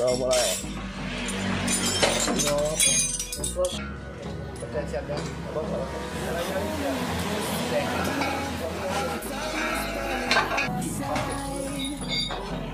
Rồi mulai. Yo, terus pencet siap ya. Abang kalau Finding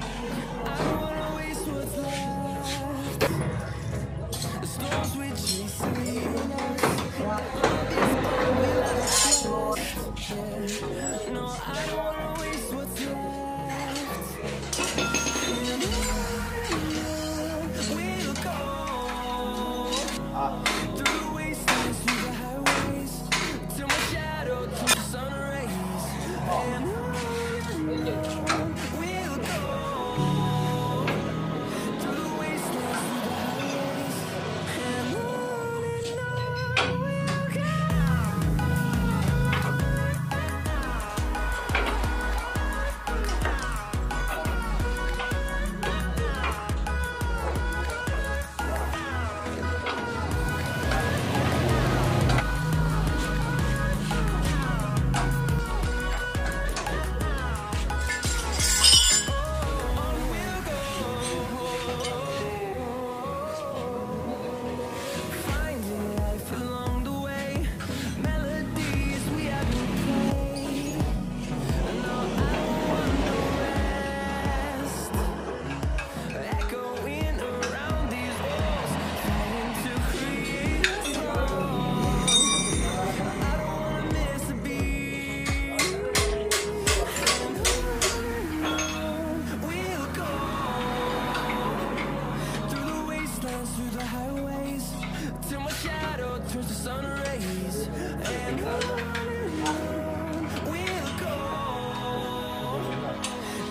shadow turns to sun rays. And on and on we'll go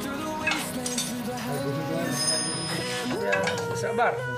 through the wastelands, through the highways. sabar.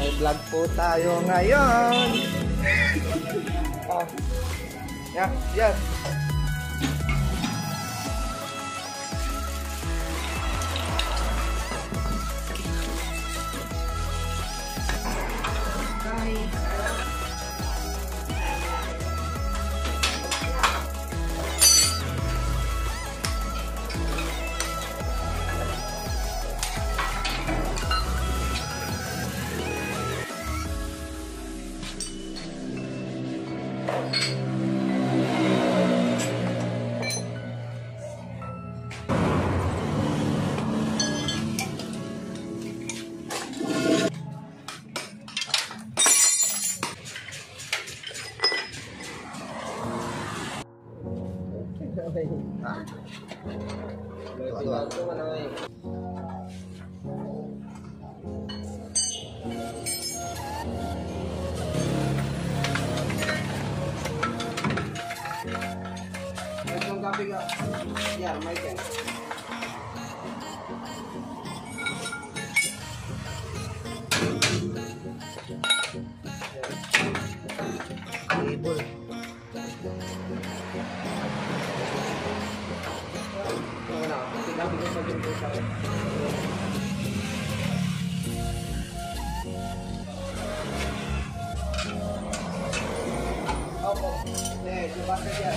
May vlog po tayo ngayon. oh. Yan, yan. Yeah, my friend. table. Opo. Eh, diba ka dyan?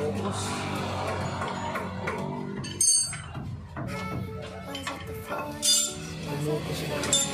Vamos. Vamos.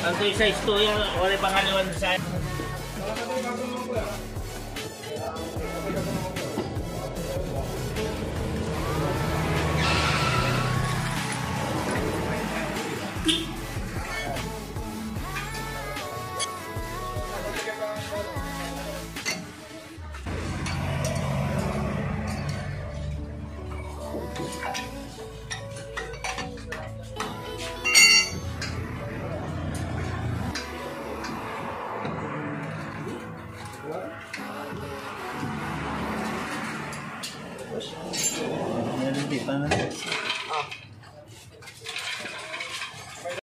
Ang size to yung wala pangalawan sa